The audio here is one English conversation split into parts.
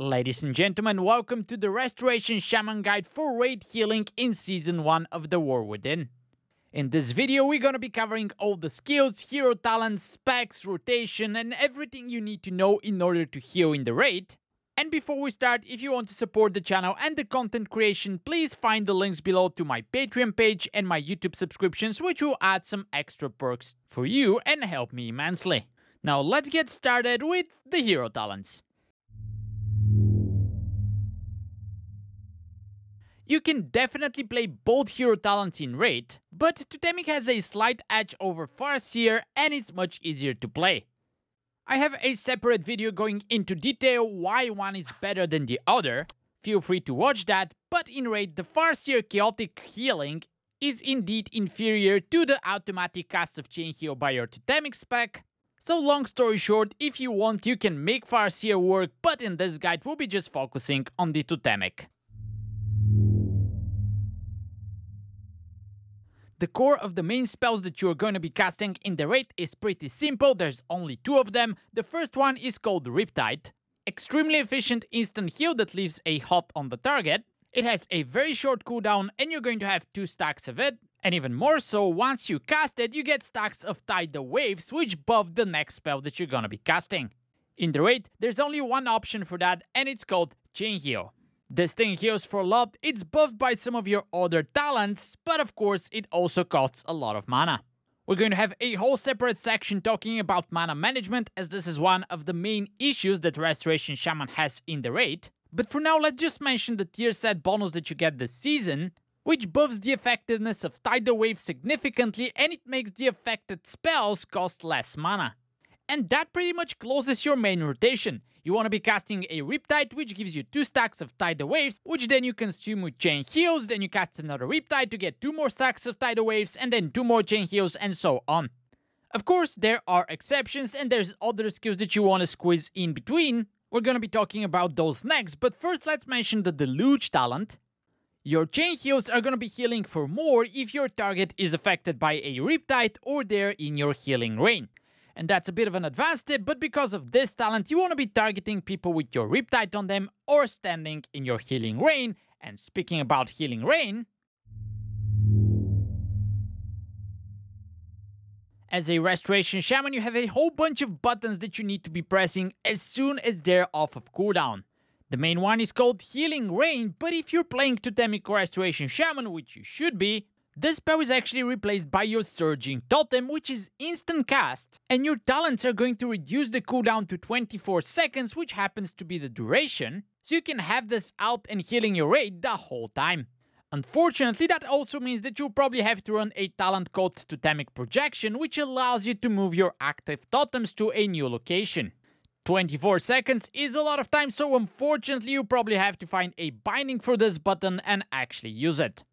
Ladies and gentlemen, welcome to the Restoration Shaman Guide for Raid Healing in Season 1 of The War Within. In this video, we're gonna be covering all the skills, hero talents, specs, rotation, and everything you need to know in order to heal in the raid. And before we start, if you want to support the channel and the content creation, please find the links below to my Patreon page and my YouTube subscriptions, which will add some extra perks for you and help me immensely. Now let's get started with the hero talents. You can definitely play both hero talents in Raid, but Totemic has a slight edge over Farseer and it's much easier to play. I have a separate video going into detail why one is better than the other, feel free to watch that, but in Raid the Farseer Chaotic Healing is indeed inferior to the automatic cast of Chain Heal by your Totemic spec, so long story short, if you want you can make Farseer work, but in this guide we'll be just focusing on the Totemic. The core of the main spells that you are going to be casting in the raid is pretty simple, there's only two of them. The first one is called Riptide. Extremely efficient instant heal that leaves a hot on the target. It has a very short cooldown and you're going to have two stacks of it. And even more so, once you cast it, you get stacks of Tidal Waves which buff the next spell that you're gonna be casting. In the raid, there's only one option for that and it's called Chain Heal. This thing heals for a lot, it's buffed by some of your other talents, but of course it also costs a lot of mana. We're going to have a whole separate section talking about mana management as this is one of the main issues that Restoration Shaman has in the raid. But for now let's just mention the tier set bonus that you get this season, which buffs the effectiveness of Tidal Wave significantly and it makes the affected spells cost less mana. And that pretty much closes your main rotation. You want to be casting a Riptide, which gives you 2 stacks of Tidal Waves, which then you consume with Chain Heals, then you cast another Riptide to get 2 more stacks of Tidal Waves, and then 2 more Chain Heals, and so on. Of course, there are exceptions, and there's other skills that you want to squeeze in between. We're gonna be talking about those next, but first let's mention the Deluge talent. Your chain heals are gonna be healing for more if your target is affected by a Riptide or they're in your healing rain and that's a bit of an advanced tip, but because of this talent, you want to be targeting people with your Riptide on them or standing in your Healing Rain. And speaking about Healing Rain, As a Restoration Shaman, you have a whole bunch of buttons that you need to be pressing as soon as they're off of cooldown. The main one is called Healing Rain, but if you're playing Totemic Restoration Shaman, which you should be, this spell is actually replaced by your Surging Totem, which is instant cast, and your talents are going to reduce the cooldown to 24 seconds, which happens to be the duration, so you can have this out and healing your raid the whole time. Unfortunately, that also means that you'll probably have to run a talent called Totemic Projection, which allows you to move your active totems to a new location. 24 seconds is a lot of time, so unfortunately you probably have to find a binding for this button and actually use it.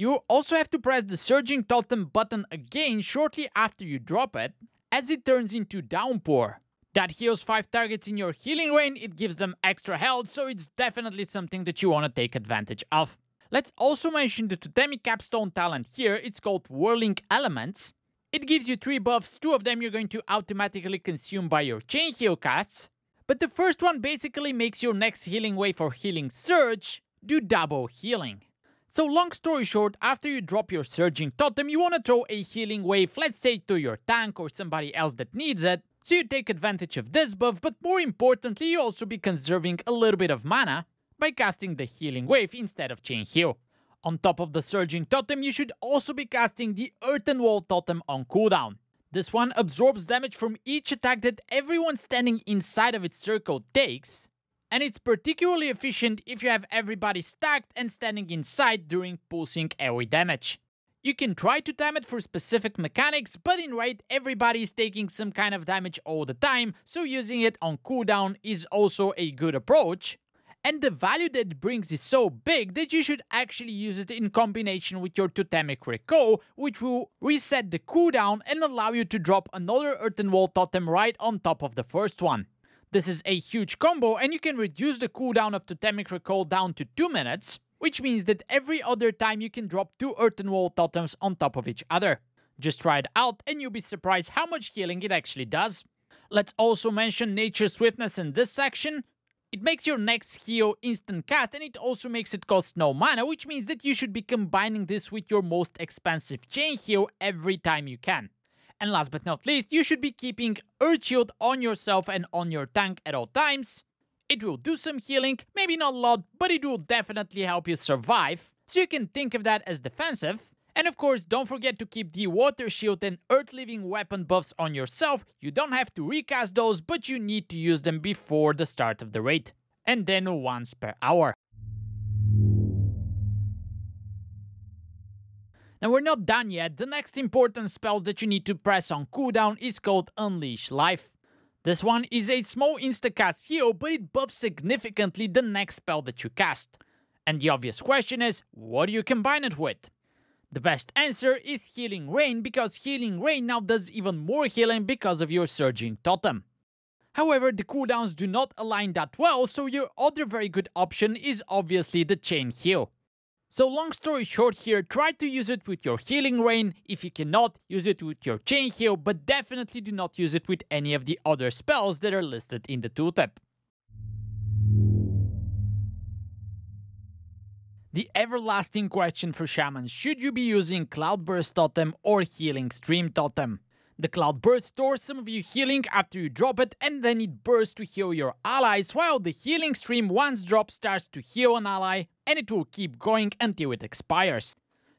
You also have to press the Surging Totem button again shortly after you drop it, as it turns into Downpour. That heals 5 targets in your healing rain, it gives them extra health, so it's definitely something that you want to take advantage of. Let's also mention the Totemic Capstone talent here, it's called Whirling Elements. It gives you 3 buffs, 2 of them you're going to automatically consume by your Chain Heal casts, but the first one basically makes your next healing wave or healing surge do double healing. So long story short, after you drop your Surging Totem, you want to throw a healing wave, let's say to your tank or somebody else that needs it, so you take advantage of this buff, but more importantly, you also be conserving a little bit of mana by casting the healing wave instead of Chain Heal. On top of the Surging Totem, you should also be casting the Earthen Wall Totem on cooldown. This one absorbs damage from each attack that everyone standing inside of its circle takes, and it's particularly efficient if you have everybody stacked and standing inside during pulsing AoE damage. You can try to time it for specific mechanics, but in raid everybody is taking some kind of damage all the time, so using it on cooldown is also a good approach. And the value that it brings is so big that you should actually use it in combination with your Totemic Recall, which will reset the cooldown and allow you to drop another Earthen Wall Totem right on top of the first one. This is a huge combo and you can reduce the cooldown of Totemic Recall down to 2 minutes, which means that every other time you can drop 2 Earthen Wall Totems on top of each other. Just try it out and you'll be surprised how much healing it actually does. Let's also mention Nature Swiftness in this section. It makes your next heal instant cast and it also makes it cost no mana, which means that you should be combining this with your most expensive chain heal every time you can. And last but not least, you should be keeping Earth Shield on yourself and on your tank at all times. It will do some healing, maybe not a lot, but it will definitely help you survive. So you can think of that as defensive. And of course, don't forget to keep the Water Shield and Earth Living weapon buffs on yourself. You don't have to recast those, but you need to use them before the start of the raid. And then once per hour. Now we're not done yet, the next important spell that you need to press on cooldown is called Unleash Life. This one is a small instacast heal, but it buffs significantly the next spell that you cast. And the obvious question is, what do you combine it with? The best answer is Healing Rain, because Healing Rain now does even more healing because of your Surging Totem. However, the cooldowns do not align that well, so your other very good option is obviously the Chain Heal. So long story short here, try to use it with your Healing Rain, if you cannot, use it with your Chain Heal, but definitely do not use it with any of the other spells that are listed in the tooltip. The everlasting question for shamans, should you be using Cloudburst Totem or Healing Stream Totem? The Cloud Burst stores some of your healing after you drop it and then it bursts to heal your allies while the Healing Stream once drop starts to heal an ally and it will keep going until it expires.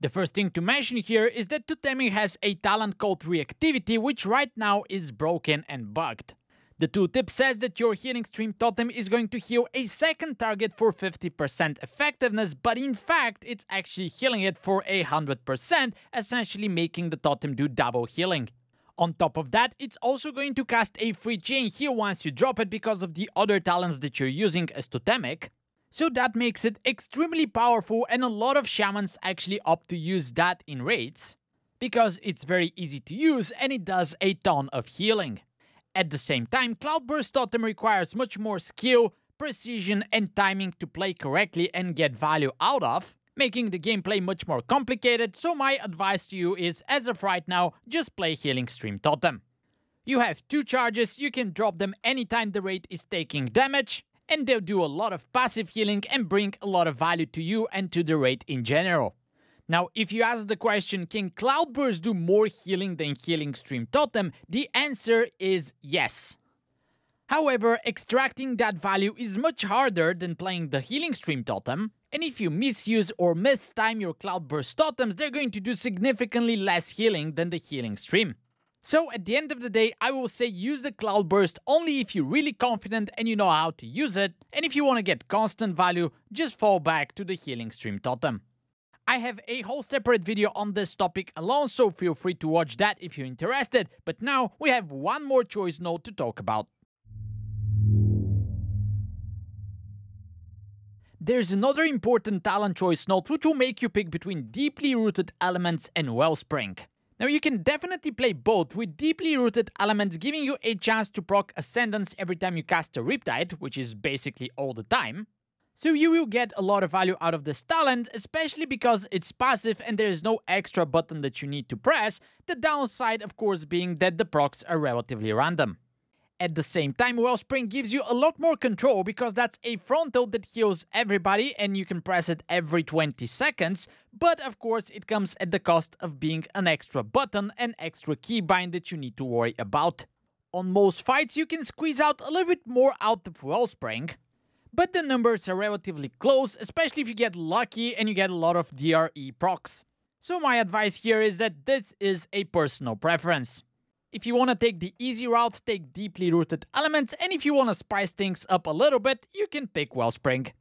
The first thing to mention here is that Totemic has a talent called Reactivity which right now is broken and bugged. The tooltip says that your Healing Stream Totem is going to heal a second target for 50% effectiveness, but in fact it's actually healing it for 100%, essentially making the totem do double healing. On top of that, it's also going to cast a free Chain Heal once you drop it because of the other talents that you're using as Totemic. So that makes it extremely powerful and a lot of shamans actually opt to use that in raids. Because it's very easy to use and it does a ton of healing. At the same time, Cloudburst Totem requires much more skill, precision and timing to play correctly and get value out of making the gameplay much more complicated, so my advice to you is, as of right now, just play Healing Stream Totem. You have two charges, you can drop them anytime the raid is taking damage, and they'll do a lot of passive healing and bring a lot of value to you and to the raid in general. Now, if you ask the question, can Cloudburst do more healing than Healing Stream Totem? The answer is yes. However, extracting that value is much harder than playing the Healing Stream Totem, and if you misuse or mistime your Cloudburst totems, they're going to do significantly less healing than the healing stream. So at the end of the day, I will say use the Cloudburst only if you're really confident and you know how to use it, and if you want to get constant value, just fall back to the healing stream totem. I have a whole separate video on this topic alone, so feel free to watch that if you're interested, but now we have one more choice node to talk about. There's another important talent choice note which will make you pick between deeply rooted elements and wellspring. Now you can definitely play both, with deeply rooted elements giving you a chance to proc Ascendance every time you cast a Riptide, which is basically all the time. So you will get a lot of value out of this talent, especially because it's passive and there is no extra button that you need to press, the downside of course being that the procs are relatively random. At the same time, Wellspring gives you a lot more control because that's a frontal that heals everybody and you can press it every 20 seconds, but of course it comes at the cost of being an extra button and extra keybind that you need to worry about. On most fights you can squeeze out a little bit more out of Wellspring, but the numbers are relatively close, especially if you get lucky and you get a lot of DRE procs. So my advice here is that this is a personal preference. If you want to take the easy route, take deeply rooted elements, and if you want to spice things up a little bit, you can pick Wellspring.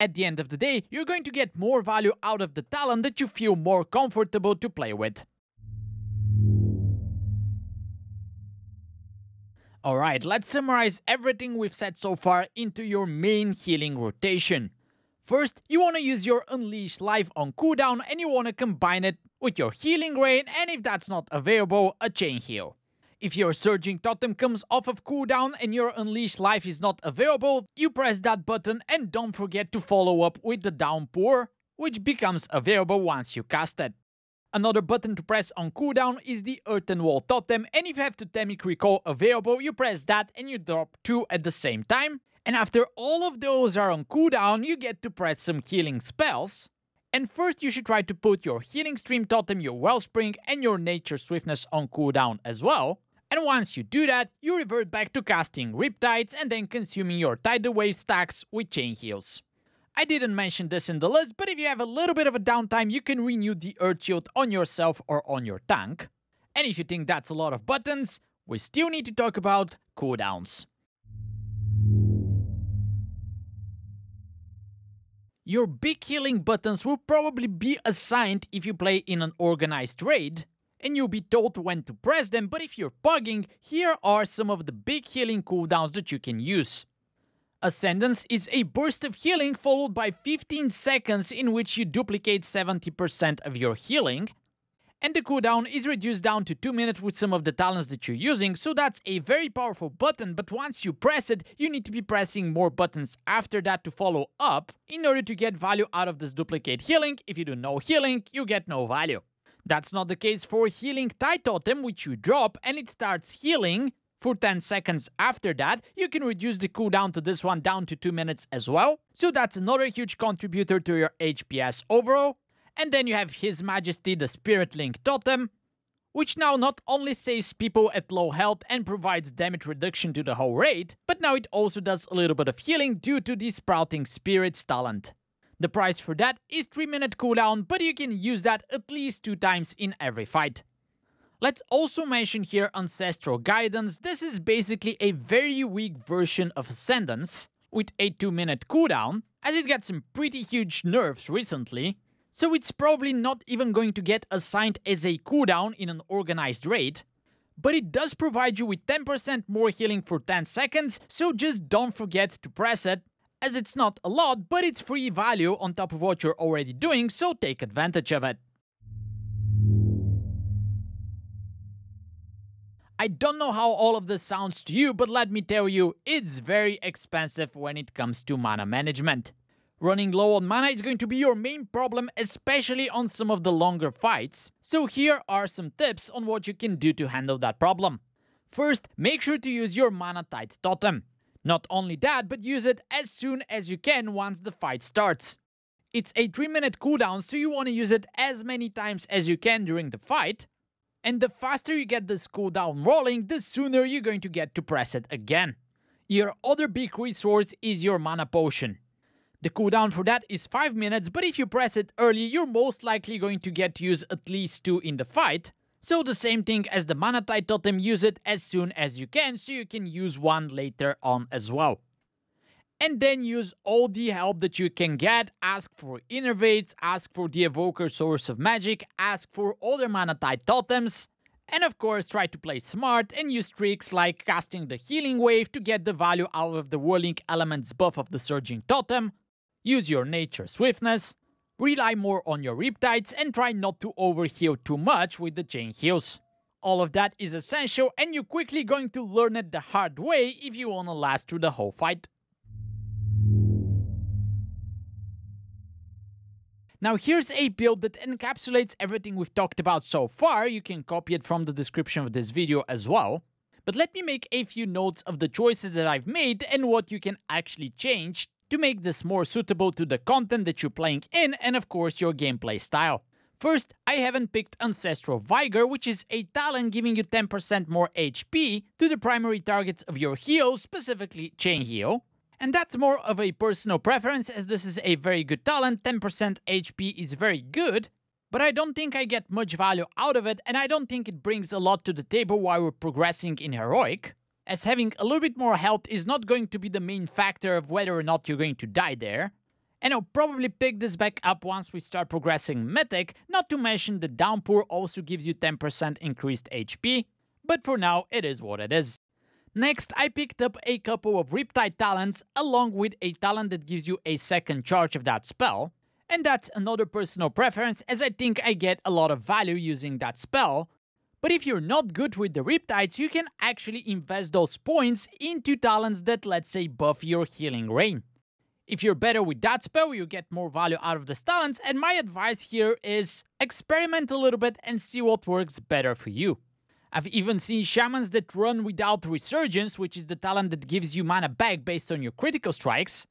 At the end of the day, you're going to get more value out of the talent that you feel more comfortable to play with. Alright, let's summarize everything we've said so far into your main healing rotation. First, you want to use your Unleash Life on cooldown and you want to combine it with your Healing Rain and if that's not available, a Chain Heal. If your Surging Totem comes off of cooldown and your Unleash life is not available, you press that button and don't forget to follow up with the Downpour, which becomes available once you cast it. Another button to press on cooldown is the Earthen Wall Totem, and if you have Totemic Recall available, you press that and you drop 2 at the same time. And after all of those are on cooldown, you get to press some healing spells. And first you should try to put your Healing Stream Totem, your Wellspring, and your Nature Swiftness on cooldown as well. And once you do that, you revert back to casting Riptides and then consuming your Tidal Wave stacks with Chain Heals. I didn't mention this in the list, but if you have a little bit of a downtime, you can renew the Earth Shield on yourself or on your tank. And if you think that's a lot of buttons, we still need to talk about cooldowns. Your big healing buttons will probably be assigned if you play in an organized raid, and you'll be told when to press them, but if you're pugging, here are some of the big healing cooldowns that you can use. Ascendance is a burst of healing followed by 15 seconds in which you duplicate 70% of your healing. And the cooldown is reduced down to 2 minutes with some of the talents that you're using, so that's a very powerful button, but once you press it, you need to be pressing more buttons after that to follow up in order to get value out of this duplicate healing. If you do no healing, you get no value. That's not the case for Healing Tide Totem, which you drop and it starts healing for 10 seconds after that. You can reduce the cooldown to this one down to 2 minutes as well. So that's another huge contributor to your HPS overall. And then you have His Majesty the Spirit Link Totem, which now not only saves people at low health and provides damage reduction to the whole raid, but now it also does a little bit of healing due to the Sprouting Spirits talent. The price for that is 3 minute cooldown, but you can use that at least 2 times in every fight. Let's also mention here Ancestral Guidance. This is basically a very weak version of Ascendance, with a 2 minute cooldown, as it got some pretty huge nerfs recently, so it's probably not even going to get assigned as a cooldown in an organized raid, but it does provide you with 10% more healing for 10 seconds, so just don't forget to press it as it's not a lot, but it's free value on top of what you're already doing, so take advantage of it. I don't know how all of this sounds to you, but let me tell you, it's very expensive when it comes to mana management. Running low on mana is going to be your main problem, especially on some of the longer fights. So here are some tips on what you can do to handle that problem. First, make sure to use your Mana Tide Totem. Not only that, but use it as soon as you can once the fight starts. It's a 3 minute cooldown, so you want to use it as many times as you can during the fight. And the faster you get this cooldown rolling, the sooner you're going to get to press it again. Your other big resource is your mana potion. The cooldown for that is 5 minutes, but if you press it early, you're most likely going to get to use at least 2 in the fight, so the same thing as the Mana Totem, use it as soon as you can so you can use one later on as well. And then use all the help that you can get, ask for Innervates, ask for the Evoker Source of Magic, ask for other Mana Totems, and of course try to play smart and use tricks like casting the Healing Wave to get the value out of the Whirling Elements buff of the Surging Totem, use your Nature Swiftness, rely more on your riptides and try not to overheal too much with the chain heals. All of that is essential and you're quickly going to learn it the hard way if you wanna last through the whole fight. Now here's a build that encapsulates everything we've talked about so far, you can copy it from the description of this video as well. But let me make a few notes of the choices that I've made and what you can actually change to make this more suitable to the content that you're playing in and of course your gameplay style. First, I haven't picked Ancestral Vigor, which is a talent giving you 10% more HP to the primary targets of your heal, specifically Chain Heal. And that's more of a personal preference as this is a very good talent, 10% HP is very good, but I don't think I get much value out of it and I don't think it brings a lot to the table while we're progressing in Heroic as having a little bit more health is not going to be the main factor of whether or not you're going to die there. And I'll probably pick this back up once we start progressing Mythic, not to mention the Downpour also gives you 10% increased HP, but for now it is what it is. Next, I picked up a couple of Riptide talents along with a talent that gives you a second charge of that spell, and that's another personal preference as I think I get a lot of value using that spell, but if you're not good with the Riptides, you can actually invest those points into talents that let's say buff your healing rain. If you're better with that spell, you get more value out of the talents, and my advice here is experiment a little bit and see what works better for you. I've even seen shamans that run without resurgence, which is the talent that gives you mana back based on your critical strikes.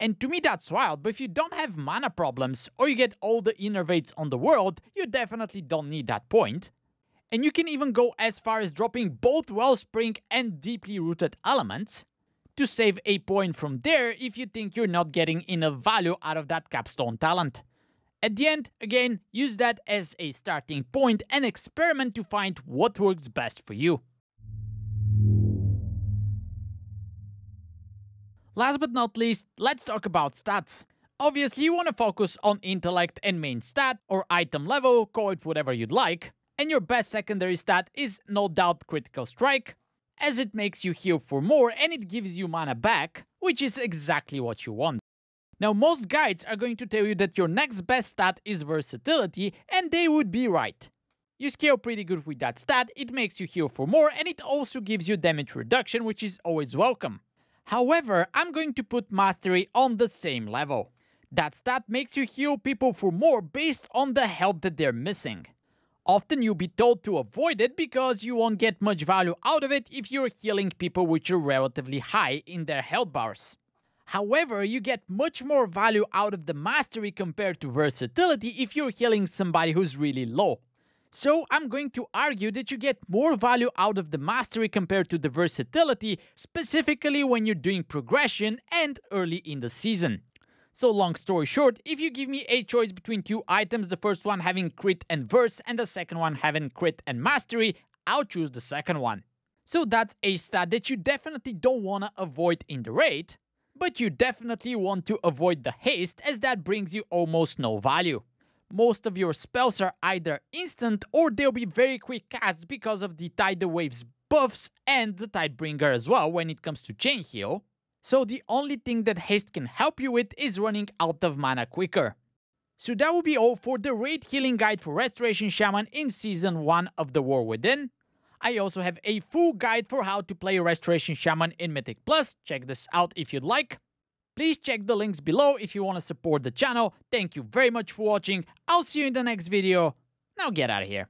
And to me that's wild, but if you don't have mana problems or you get all the innervates on the world, you definitely don't need that point. And you can even go as far as dropping both Wellspring and Deeply Rooted Elements to save a point from there if you think you're not getting enough value out of that capstone talent. At the end, again, use that as a starting point and experiment to find what works best for you. Last but not least, let's talk about stats. Obviously, you want to focus on intellect and main stat, or item level, call it whatever you'd like, and your best secondary stat is no doubt critical strike, as it makes you heal for more and it gives you mana back, which is exactly what you want. Now, most guides are going to tell you that your next best stat is versatility, and they would be right. You scale pretty good with that stat, it makes you heal for more, and it also gives you damage reduction, which is always welcome. However, I'm going to put mastery on the same level. That stat makes you heal people for more based on the health that they're missing. Often you'll be told to avoid it because you won't get much value out of it if you're healing people which are relatively high in their health bars. However, you get much more value out of the mastery compared to versatility if you're healing somebody who's really low. So I'm going to argue that you get more value out of the mastery compared to the versatility, specifically when you're doing progression and early in the season. So long story short, if you give me a choice between two items, the first one having crit and verse and the second one having crit and mastery, I'll choose the second one. So that's a stat that you definitely don't wanna avoid in the raid, but you definitely want to avoid the haste as that brings you almost no value. Most of your spells are either instant or they'll be very quick cast because of the Tidal Waves buffs and the Tidebringer as well when it comes to Chain Heal. So the only thing that haste can help you with is running out of mana quicker. So that will be all for the raid healing guide for Restoration Shaman in Season 1 of The War Within. I also have a full guide for how to play Restoration Shaman in Mythic Plus, check this out if you'd like. Please check the links below if you want to support the channel. Thank you very much for watching, I'll see you in the next video. Now get out of here.